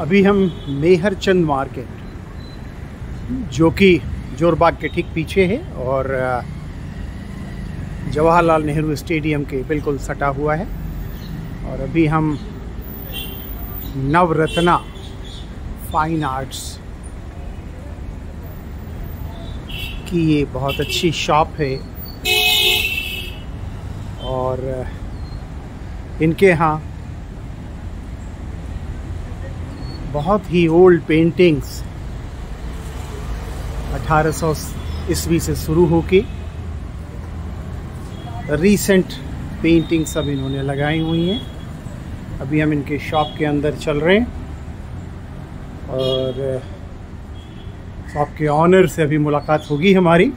अभी हम मेहरचंद मार्केट, जो कि जोरबाग के ठीक पीछे है और जवाहरलाल नेहरू स्टेडियम के बिल्कुल सटा हुआ है। और अभी हम नवरत्ना फाइन आर्ट्स की ये बहुत अच्छी शॉप है। और इनके यहाँ बहुत ही ओल्ड पेंटिंग्स 1800 ईस्वी से शुरू होके रीसेंट पेंटिंग सब इन्होंने लगाई हुई हैं। अभी हम इनके शॉप के अंदर चल रहे हैं और शॉप के ऑनर से अभी मुलाकात होगी हमारी।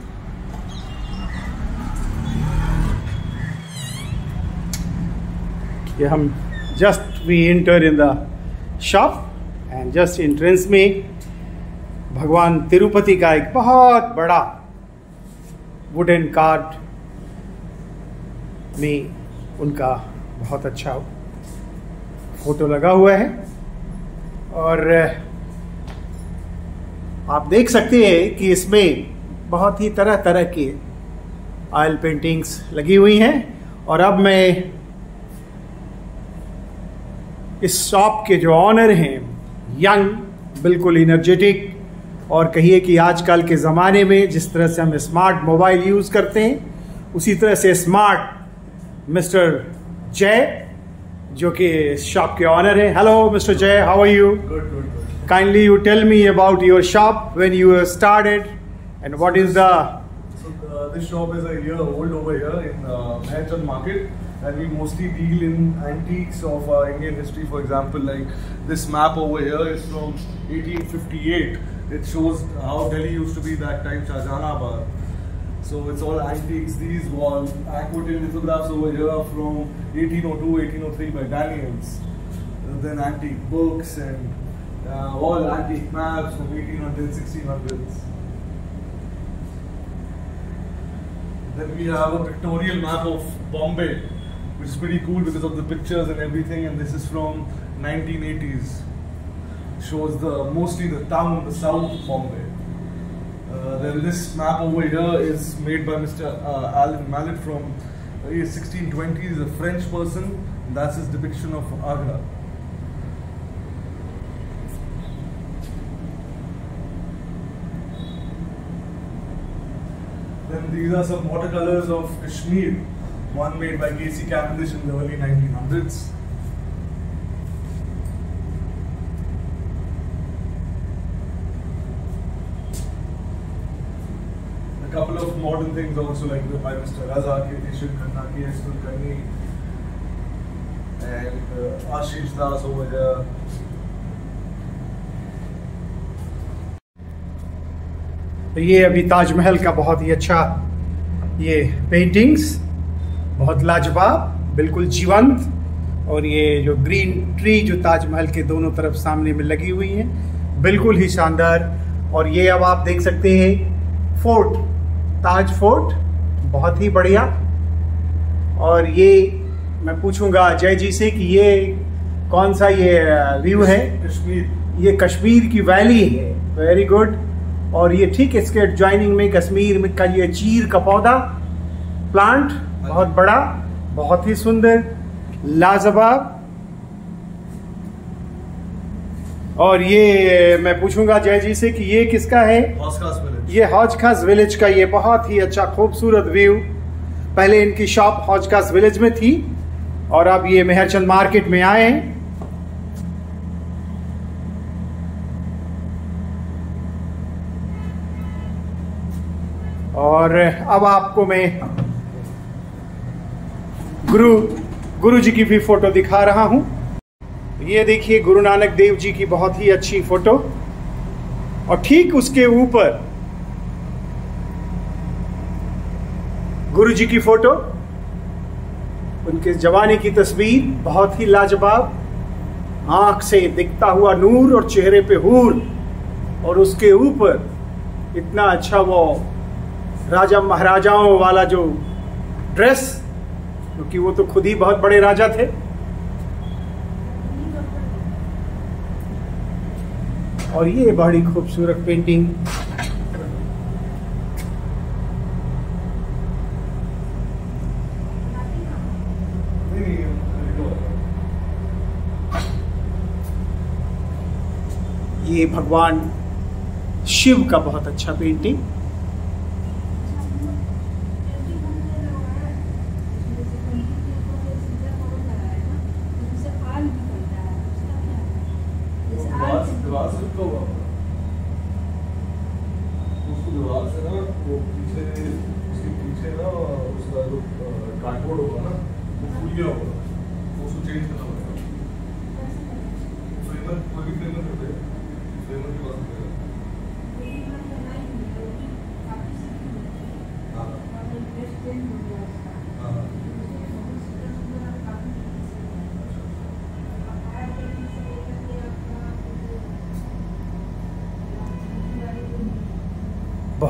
कि हम just we enter in the shop and just entrance में भगवान तिरुपति का एक बहुत बड़ा वुडन कार्ड में उनका बहुत अच्छा फ़ोटो लगा हुआ है और आप देख सकते हैं कि इसमें बहुत ही तरह तरह की ऑयल पेंटिंग्स लगी हुई हैं और अब मैं इस शॉप के जो ऑनर हैं यंग बिल्कुल इनर्जेटिक और कहिए कि आजकल के ज़माने में जिस तरह से हम स्मार्ट मोबाइल यूज़ करते हैं उसी तरह से स्मार्ट मिस्टर जय जो कि शॉप के ऑनर हैं hello mister Jay how are you Good, good, good. kindly you tell me about your shop and you is and this shop is a year old over here in uh, Market, and we mostly deal in antiques of uh, Indian history. For example, like this map over here is from 1858. It shows how Delhi used to be that time, Shahjahanabad. So it's all antiques. These wall aquatin lithographs over here from 1802, 1803 by Daniels. And then antique books and uh, all antique maps from 1800s, 1600s. Then we have a pictorial map of Bombay, which is pretty cool because of the pictures and everything. And this is from 1980s. Shows the mostly the town, the south of Bombay. Uh, then this map over here is made by Mr. Uh, Alan Mallet from uh, 1620s. He's a French person. That's his depiction of Agra. These are some watercolors of Kashmir, one made by Casey Cavendish in the early 1900s. A couple of modern things also like the by Mr. Razak, Ishil Khanaki, Estul Kani, and uh, Ashish Das over here. तो ये अभी ताजमहल का बहुत ही अच्छा ये paintings बहुत लाजवाब बिल्कुल जीवंत और ये जो ग्रीन ट्री जो ताजमहल के दोनों तरफ़ सामने में लगी हुई है बिल्कुल ही शानदार। और ये अब आप देख सकते हैं फोर्ट ताज फोर्ट बहुत ही बढ़िया। और ये मैं पूछूँगा जय जी से कि ये कौन सा ये व्यू है? Kashmir. ये कश्मीर की वैली है। वेरी गुड और ये ठीक इसके ज्वाइनिंग में कश्मीर में का ये चीर का पौधा प्लांट बहुत बड़ा बहुत ही सुंदर लाजवाब। और ये मैं पूछूँगा जय जी से कि ये किसका है? ये हौज खास विलेज का ये बहुत ही अच्छा खूबसूरत व्यू पहले इनकी शॉप हौज खास विलेज में थी और अब ये मेहरचंद मार्केट में आए हैं। और अब आपको मैं गुरु गुरु जी की भी फ़ोटो दिखा रहा हूँ। ये देखिए गुरु नानक देव जी की बहुत ही अच्छी फ़ोटो। और ठीक उसके ऊपर गुरु जी की फ़ोटो, उनके जवानी की तस्वीर बहुत ही लाजवाब, आँख से दिखता हुआ नूर और चेहरे पे हूर, और उसके ऊपर इतना अच्छा वो राजा महाराजाओं वाला जो ड्रेस क्योंकि वो तो खुद ही बहुत बड़े राजा थे। और ये बड़ी खूबसूरत पेंटिंग ये भगवान शिव का बहुत अच्छा पेंटिंग दीवार से दीवार से चिपका हुआ उसको दीवार से ना वो पीछे उसके पीछे ना उसका जो कार्डबोर्ड होगा ना वो फूल गया होगा वो उसको चेंज करना पड़ेगा फ्रेमर कोई भी फ्रेमर करते हैं फ्रेमर के पास मिलेगा हाँ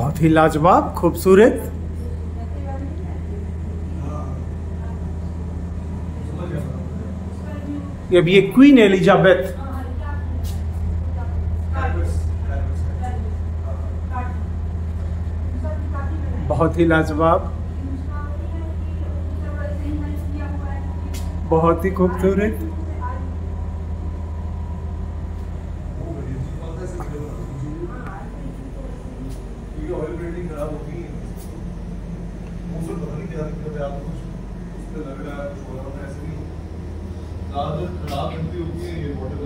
हाँ बहुत ही लाजवाब खूबसूरत मैं। ये क्वीन एलिजाबेथ। बहुत ही लाजवाब बहुत ही खूबसूरत वो बढ़िया चीज़ कौन सा ऐसे निकल रहा है? क्योंकि ऑयल पेंटिंग खराब होती है, मौसम पता नहीं क्या दिक्कत है आपको उस पर लग रहा है कुछ हो रहा है। ऐसे नहीं ज़्यादातर खराब बनती होती है ये वाटर